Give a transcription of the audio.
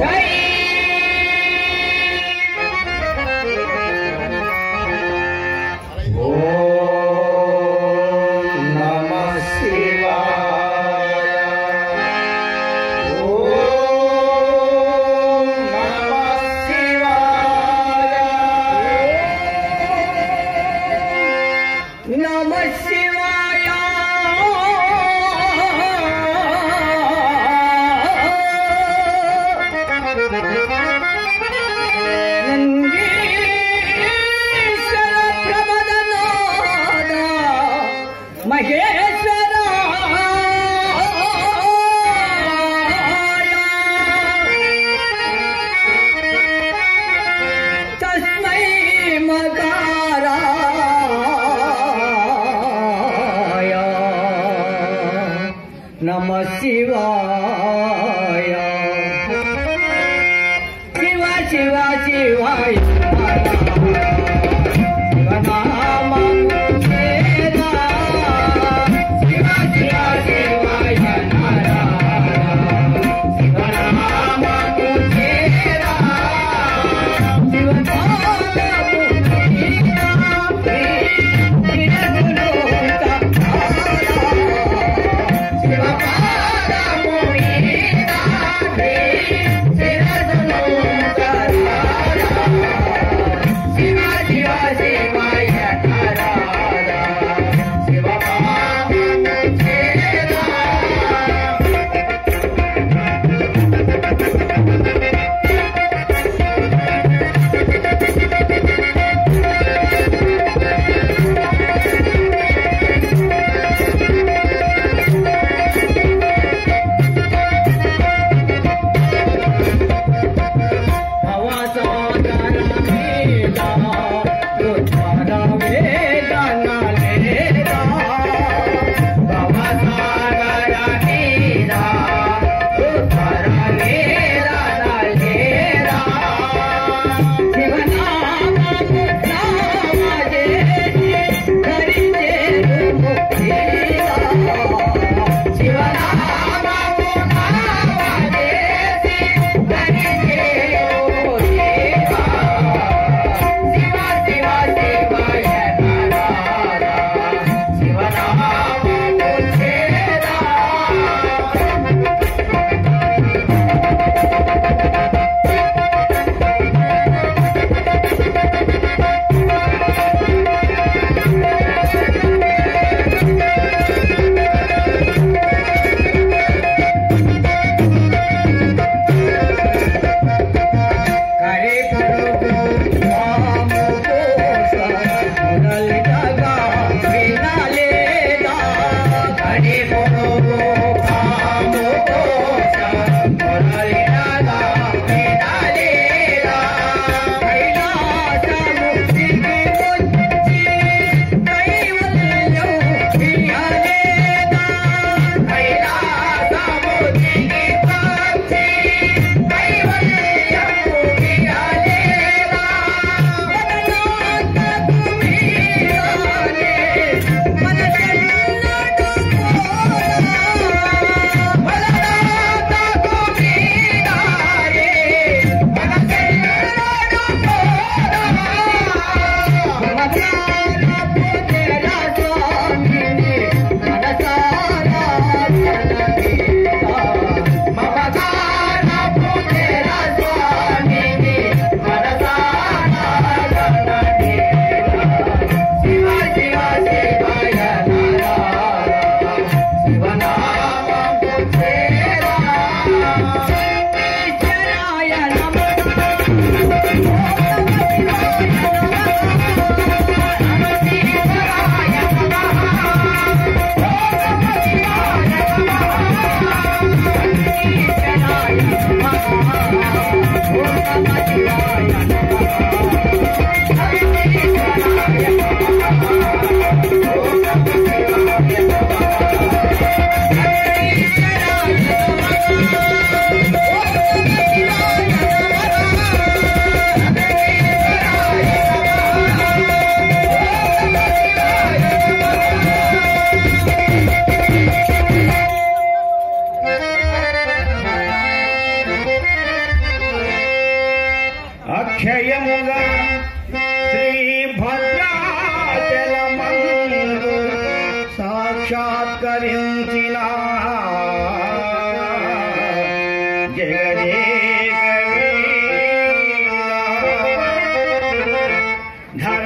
Hey! नमः शिवाय शिवा शिवा शिवाय క్షయముగా శ్రీభద్రాచలమందు సాక్షాత్కరించిన జగదేక ధర